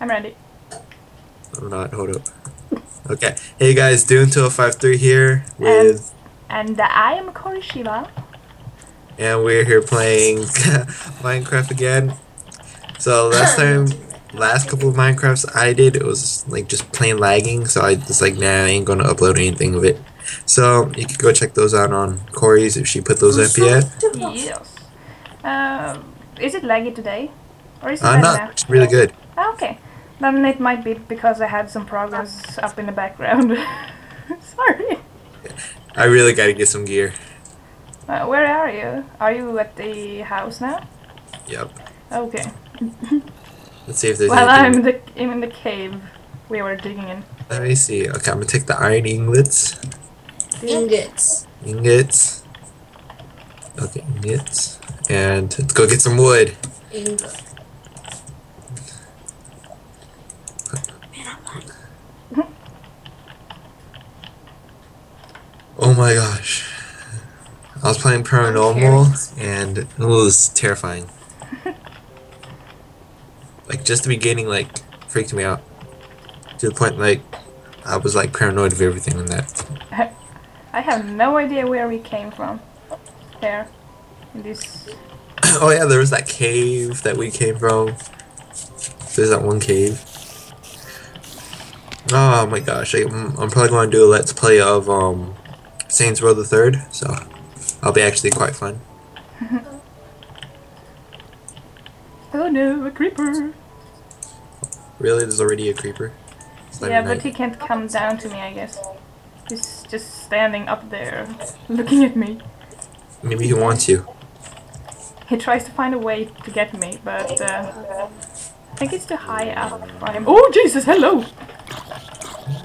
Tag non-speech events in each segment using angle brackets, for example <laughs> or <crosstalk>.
I'm ready. I'm not. Hold up. Okay. Hey guys, Doom 2053 here with, And I am Kori Shiva. and we're here playing <laughs> Minecraft again. So last <laughs> time, last couple of Minecrafts I did, it was like just plain lagging. So I was like, nah, I ain't gonna upload anything of it. So you can go check those out on Kori's if she put those up yet. Yes. Um, is it laggy today? Or is it Uh, better not now? it's really good. Ah, okay. Then it might be because I had some progress up in the background. <laughs> Sorry. I really gotta get some gear. Uh, where are you? Are you at the house now? Yep. Okay. <laughs> Let's see if there's Well, I'm anything. the I'm in the cave we were digging in. Let me see. Okay, I'm gonna take the iron ingots. Ingots. Ingots. Okay, ingots. And let's go get some wood. Ingot. Man, I'm like, Oh my gosh. I was playing paranormal and it was terrifying. like just the beginning like freaked me out. To the point like I was like paranoid of everything in that. I have no idea where we came from. There. In this. <coughs> oh yeah, there was that cave that we came from. There's that one cave. Oh my gosh, I, I'm I'm probably going to do a let's play of um Saints Row the Third, so I'll be actually quite fun. <laughs> Oh no, a creeper! Really, there's already a creeper. Yeah, even but night. he can't come down to me, I guess. He's just standing up there, looking at me. maybe he wants you. He tries to find a way to get me, but uh, I think it's too high up for him. Oh Jesus, hello!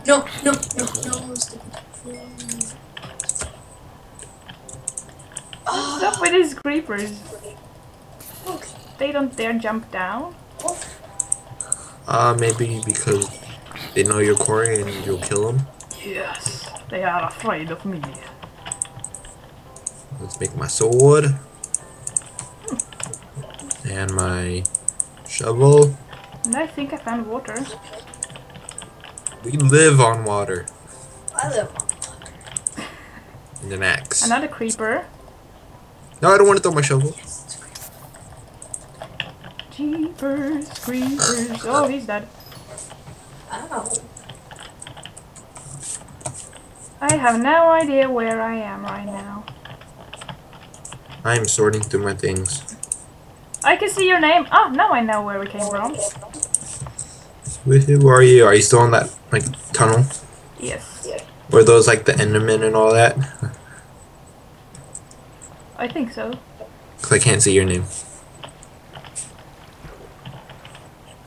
no, no, no, no. Stupid. Stop with these creepers. They don't dare jump down. Uh, maybe because they know you're Kori and you'll kill them. Yes, they are afraid of me. Let's make my sword and my shovel. And I think I found water. We live on water I live on and an axe. Another creeper. No, I don't want to throw my shovel. Yes. Jeepers, creepers. Oh, he's dead. Ow. I have no idea where I am right now. I'm sorting through my things. I can see your name. Ah, now I know where we came from. Who are you? Are you still in that like tunnel? Yes, Were those like the Endermen and all that? I think so. Cause I can't see your name.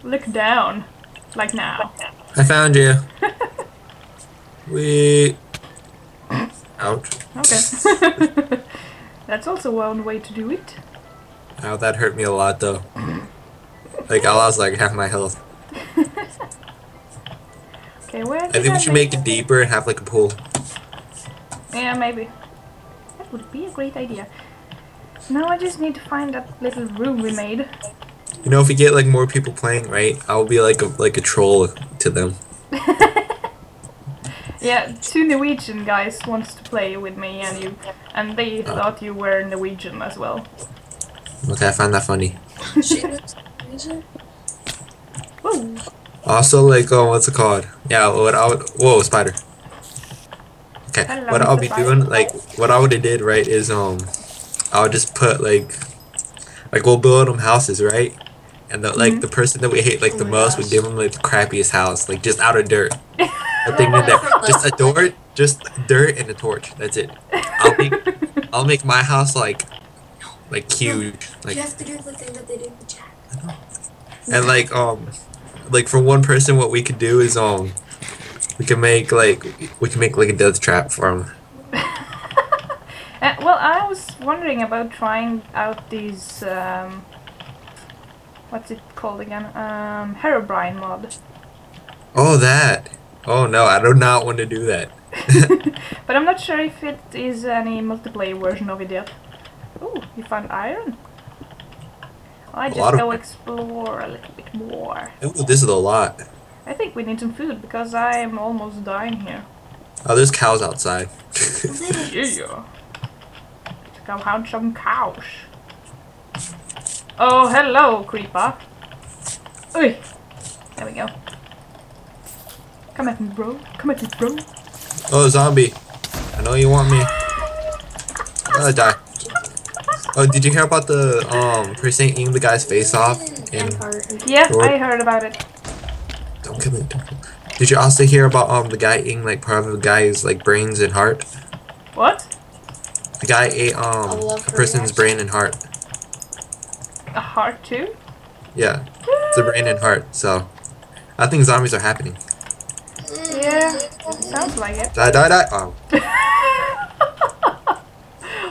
Look down. Like now. I found you. <laughs> we. Ouch. Okay. <laughs> That's also one way to do it. Ow, that hurt me a lot though. Like I lost like half my health. <laughs> Okay, where I think we should make it deeper and have like a pool. Yeah, maybe. That would be a great idea. Now I just need to find that little room we made. You know, if we get like more people playing, right? I'll be like a like a troll to them. <laughs> Yeah, two Norwegian guys wants to play with me and you, and they oh. thought you were Norwegian as well. Okay, I find that funny. <laughs> She looks amazing. Woo! Also, like, oh, what's it called? Yeah, what I would. Whoa, spider. Okay, what I'll be doing, like, what I would have did, right, is um, I'll just put like, like we'll build them houses, right? And the, like Mhm. the person that we hate like Oh the most, we give them like the crappiest house, like just out of dirt. Nothing in there, <laughs> just a door, just dirt and a torch. That's it. I'll make, <laughs> I'll make my house like, like huge, like you have to do the thing that they did with Jack. and like um like for one person what we could do is um we can make like we can make like a death trap for him <laughs> Uh, well, I was wondering about trying out these. Um, what's it called again? Um, Herobrine mod. oh that oh no i do not want to do that <laughs> <laughs> but I'm not sure if it is any multiplayer version of it yet. Oh, you found iron? I just go explore a little bit more. Ooh, this is a lot. I think we need some food because I am almost dying here. Oh, there's cows outside. <laughs> Yeah. Let's go hunt some cows. Oh, hello, creeper. Oi. There we go. Come at me, bro. Come at me, bro. oh, zombie. I know you want me. Oh, die. Oh, did you hear about the um person eating the guy's face off? And Yeah, Sure. I heard about it. Don't kill me. Don't kill me. Did you also hear about um the guy eating like part of the guy's like brains and heart? What? The guy ate um a person's her brain and heart. A heart too? Yeah, it's a brain and heart. So I think zombies are happening. Yeah, sounds like it. Die, die, die. Oh <laughs>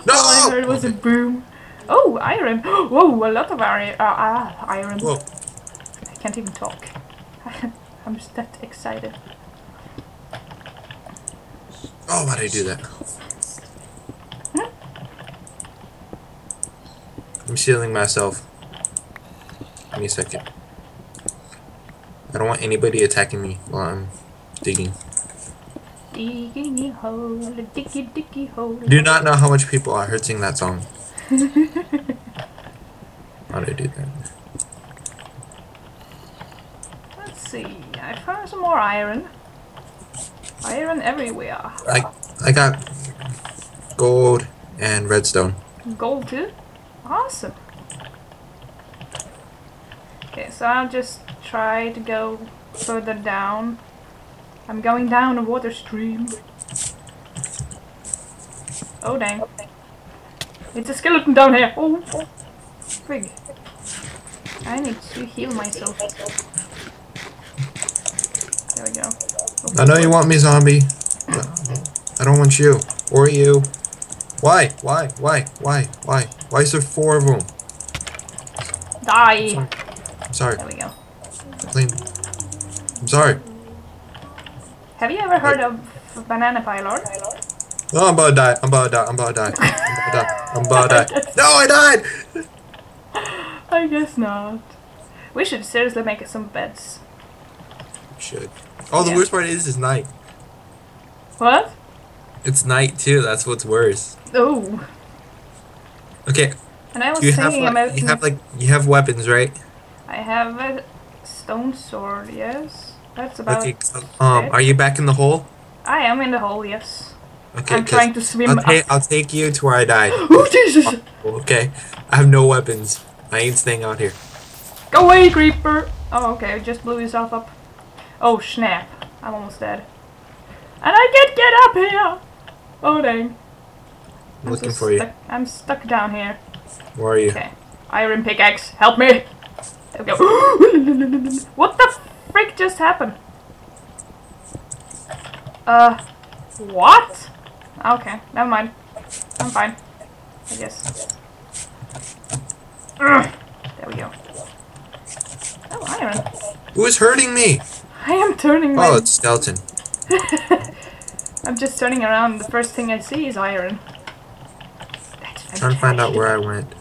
no! All I heard was a boom. Oh, iron. <gasps> Whoa, a lot of iron. Uh, uh, iron. Whoa. I can't even talk. <laughs> I'm just that excited. Oh, why did I do that? I'm shielding myself. Give me a second. I don't want anybody attacking me while I'm digging. Digging a hole, a diggy diggy hole. Do not know how much people I heard sing that song. <laughs> How did I do that? Let's see. I found some more iron. Iron everywhere. I I got gold and redstone. Gold too? Awesome. Okay, so I'll just try to go further down. I'm going down a water stream. Oh dang. It's a skeleton down here. Oh, oh. Frig. I need to heal myself. There we go. I know you want me, zombie. but I don't want you or you. Why? Why? Why? Why? Why? Why is there four of them? Die! I'm sorry. There we go. I'm. I'm sorry. Have you ever heard of Banana Pylor? No, I'm about to die. I'm about to die. I'm about to die. I'm about to die. I'm about to die. No, I died. <laughs> I guess not. We should seriously make it some beds. Should. Oh, the Yeah. worst part is, it's night. What? It's night too. That's what's worse. Oh. Okay, And I was you have thinking about. you have like you have weapons, right? I have a stone sword. Yes, that's about. Okay. so, um, are you back in the hole? I am in the hole. Yes. Okay. I'm trying to swim I'll, up. I'll take you to where I died. <gasps> Oh Jesus! Okay. I have no weapons. I ain't staying out here. Go away, creeper! Oh, okay. I just blew yourself up. Oh snap! I'm almost dead. And I can't get up here. Oh dang! I'm I'm so looking for you. I'm stuck down here. Where are you? Okay. Iron pickaxe, help me! There we go. <gasps> what the frick just happened? Uh, what? Okay, never mind. I'm fine. I guess. Ugh. There we go. Oh, iron. Who is hurting me? I am turning my... Oh, it's skeleton. <laughs> I'm just turning around. The first thing I see is iron. That's Trying to find out where I went.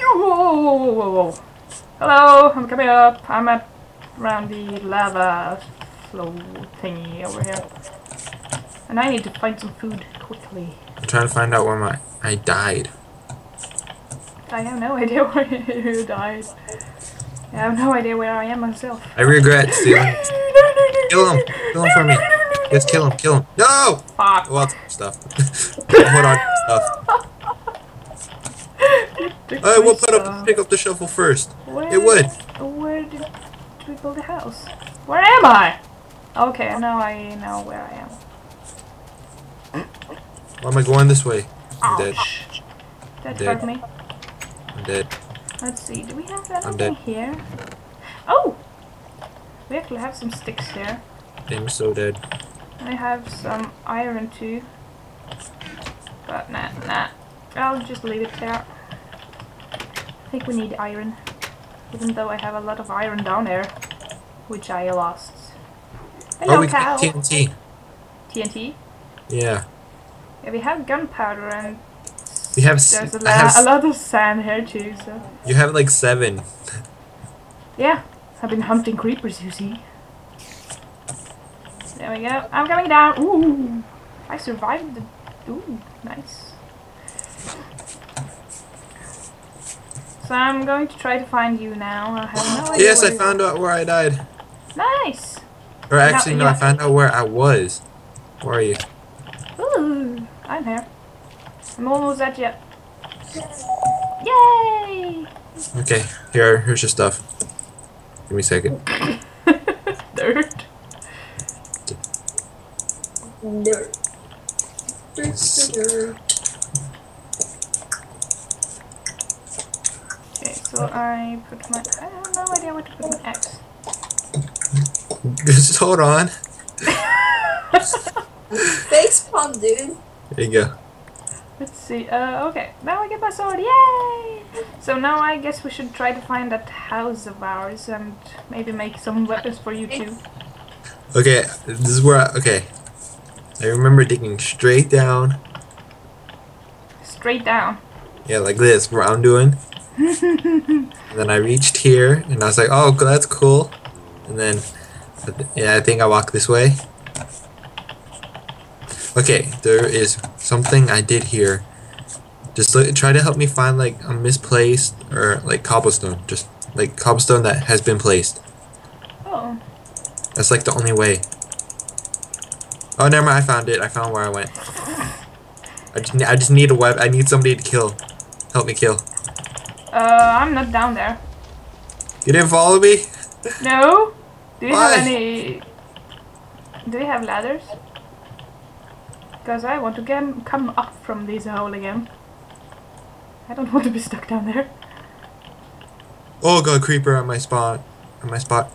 Whoa, whoa, whoa, whoa, whoa, whoa. Hello, I'm coming up. I'm at around the lava flow thingy over here. And I need to find some food quickly. I'm trying to find out where my I died. I have no <laughs> idea where you died. I have no idea where I am myself. I regret stealing. <laughs> Kill him! Kill him for me. Yes, kill him. Kill him. No! Fuck. Well, stuff. <laughs> Hold on. Stuff. <laughs> I will put up pick up the shovel first. Where, It would. Where did, did we build a house? Where am I? Okay, now I know where I am. Why am I going this way? I'm oh, dead. That Dead. hurt me. I'm dead. Let's see, do we have anything here? Oh! We actually have some sticks here. I'm so dead. I have some iron too. But nah, nah. I'll just leave it there. I think we need iron. Even though I have a lot of iron down there. Which I lost. Hello oh, we cow! TNT. TNT? Yeah. Yeah, we have gunpowder and We have There's a, I have lot of sand here too, so. you have like seven. Yeah, I've been hunting creepers, you see. There we go. I'm coming down. Ooh, I survived the. Ooh, nice. So I'm going to try to find you now. I have no idea. Yes, I found out where I died. Nice. Or actually, no, yeah. I found out where I was. Where are you? Ooh, I'm here. I'm almost at you. Yay! Okay, here, here's your stuff. Give me a second. Dirt. Dirt. Dirt, dirt, dirt. Okay, so I put my. I have no idea where to put my axe. <laughs> Just hold on. Face palm, dude. There you go. Let's see. Uh, okay, now I get my sword. Yay! So now I guess we should try to find that house of ours and maybe make some weapons for you too. Okay, this is where I, okay. I remember digging straight down. Straight down. Yeah, like this, where I'm doing. and <laughs> then I reached here, and I was like, oh, that's cool. And then, yeah, I think I walk this way. Okay, there is something I did here. Just look, try to help me find like a misplaced or like cobblestone. Just like cobblestone that has been placed. Oh, That's like the only way. Oh, never mind. I found it. I found where I went. I just, I just need a web. I need somebody to kill. Help me kill. uh, I'm not down there. You didn't follow me? No? Do you Why? have any? Do you have ladders? Because I want to get come up from this hole again. I don't <laughs> want to be stuck down there. Oh god, creeper at my spot. At my spot.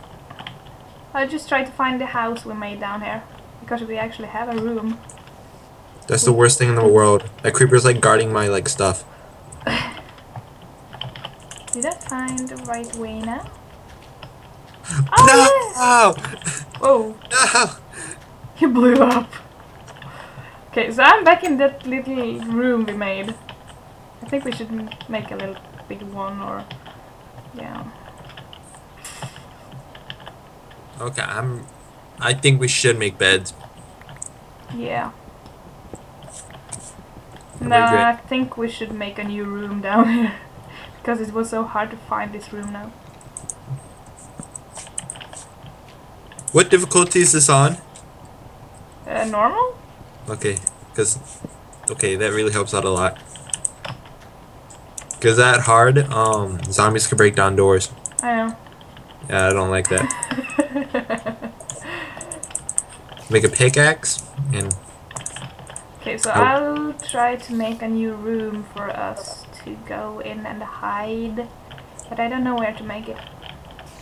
I'll just try to find the house we made down here because we actually have a room. That's the worst thing in the world. That creeper's like guarding my like stuff. <laughs> Did I find the right way now? <laughs> Oh, no! yes! Whoa, No! he blew up. Okay, so I'm back in that little room we made. I think we should make a little big one or... Yeah. Okay, I'm. I think we should make beds. Yeah. No, I? Think we should make a new room down <laughs> here. because it was so hard to find this room now. What difficulty is this on? Uh, normal? Okay, because. Okay, that really helps out a lot. Because that hard, um, zombies can break down doors. I know. Yeah, I don't like that. Make a pickaxe and Okay, so Oh. I'll try to make a new room for us to go in and hide. But I don't know where to make it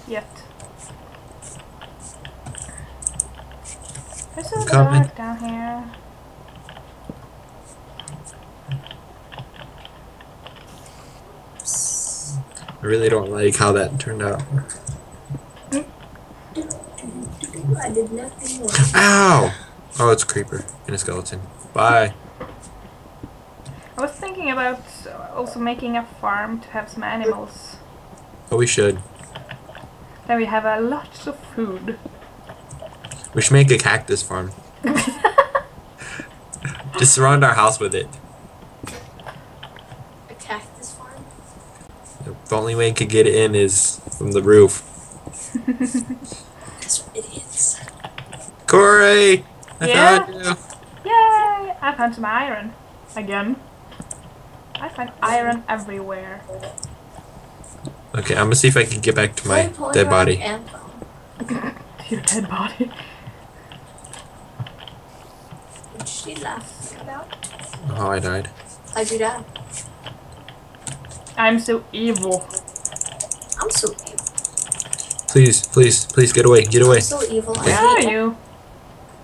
yet. So Coming. dark down here. I really don't like how that turned out. I did nothing wrong. Ow! Oh, it's a creeper and a skeleton. Bye. I was thinking about uh, also making a farm to have some animals. Oh, we should. Then we have a lot of food. We should make a cactus farm. <laughs> Just surround our house with it. A cactus farm? The only way to get it in is from the roof. <laughs> Because we're idiots. Kori! I Yeah? found you! Yay! I found some iron. Again. I find iron everywhere. Okay, I'm gonna see if I can get back to my dead body. <laughs> Your dead body. What she laughing about? Oh, I died. How'd you die? I'm so evil. I'm so evil. Please, please, please get away, get away. I'm so evil. Where are you?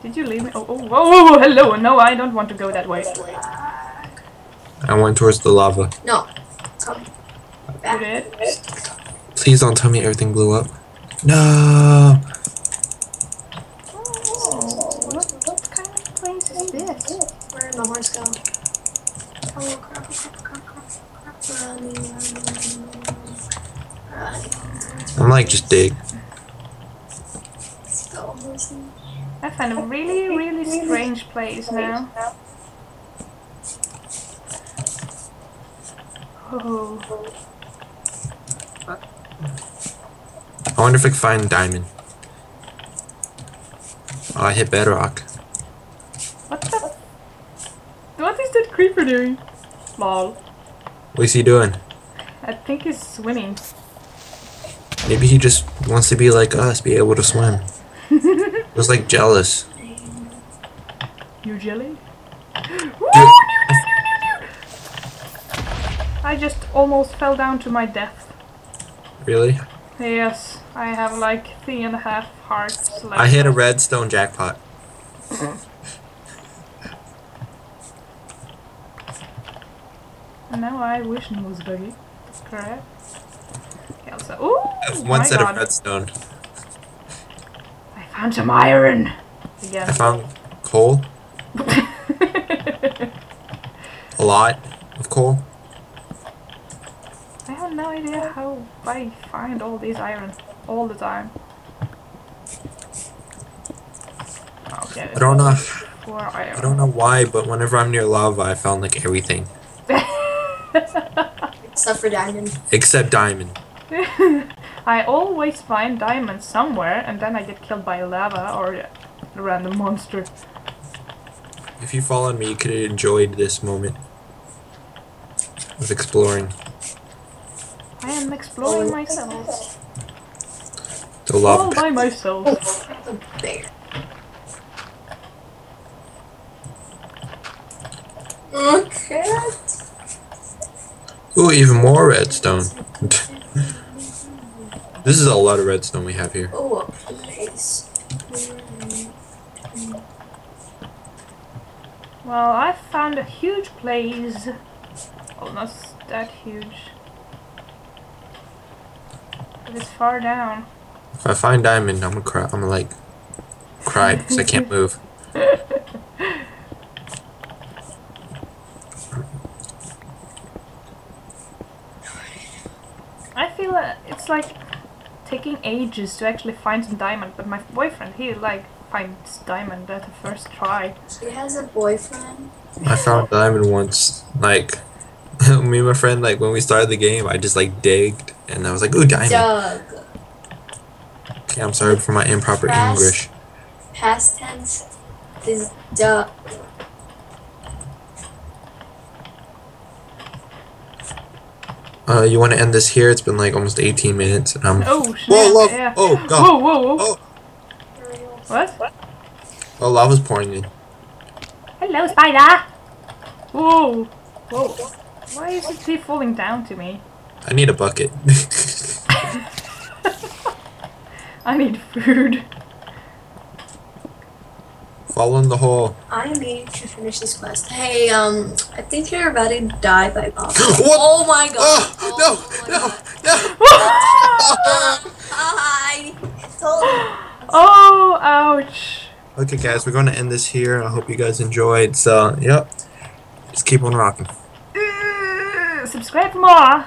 Did you leave me? Oh, oh, whoa, whoa, whoa, hello. No, I don't want to go that way. I went towards the lava. No. Come back. Please don't tell me everything blew up. No! Oh, what, what kind of place is this? Where did my horse go? Oh crap! Crap! Crap! Crap! crap. Running, running, running. I'm like just dig. Let's go, Lucy. I find a really, really strange place now. Oh, I wonder if I can find diamond. Oh, I hit bedrock. what the? What is that creeper doing? Lol. What's he doing? I think he's swimming. Maybe he just wants to be like us, be able to swim. <laughs> Was like jealous. You jelly? Dude, I just almost fell down to my death. really? Yes, I have like three and a half hearts left. I hit a redstone jackpot. <laughs> And now I wish it was buggy. That's correct. Okay, also, ooh, One my set God. of redstone. I found some iron again. I found coal. <laughs> A lot of coal. I have no idea how I find all these iron all the time. Okay, I don't know. four iron. I don't know why, but whenever I'm near lava, I found like everything <laughs> Except for diamond. except diamond. <laughs> I always find diamonds somewhere, and then I get killed by lava or a random monster. If you followed me, you could have enjoyed this moment of exploring I am exploring myself. the lava. All by myself. The. Okay. Ooh, even more redstone. <laughs> this is a lot of redstone we have here. Oh, a place. Well, I found a huge place. Oh, not that huge. But it's far down. If I find diamond, I'm gonna cry. I'm gonna like cry because I can't <laughs> move. <laughs> I feel uh, it's like taking ages to actually find some diamond, but my boyfriend, he like finds diamond at the first try. She has a boyfriend. I found diamond once. Like <laughs> me and my friend, like when we started the game, I just like digged and I was like, "Ooh, diamond." Doug. Okay, I'm sorry for my improper Press. English. Past tense is Doug. Uh, you want to end this here? It's been like almost 18 minutes, and I'm. Oh, snap, Whoa, love! yeah. Oh, God! Whoa, whoa, whoa. Oh, What? oh, lava's pouring in. Hello, spider! Whoa! Whoa. Why is it keep falling down to me? I need a bucket. <laughs> <laughs> I need food. Fall in the hole. I need to finish this quest. Hey, um, I think you're about to die by bomb. <gasps> What? Oh my god. Oh, no, my no, God. no! <laughs> Hi. Told. <gasps> Oh, ouch. Okay, guys, we're going to end this here. I hope you guys enjoyed. So, yep. Just keep on rocking. Uh, subscribe for more.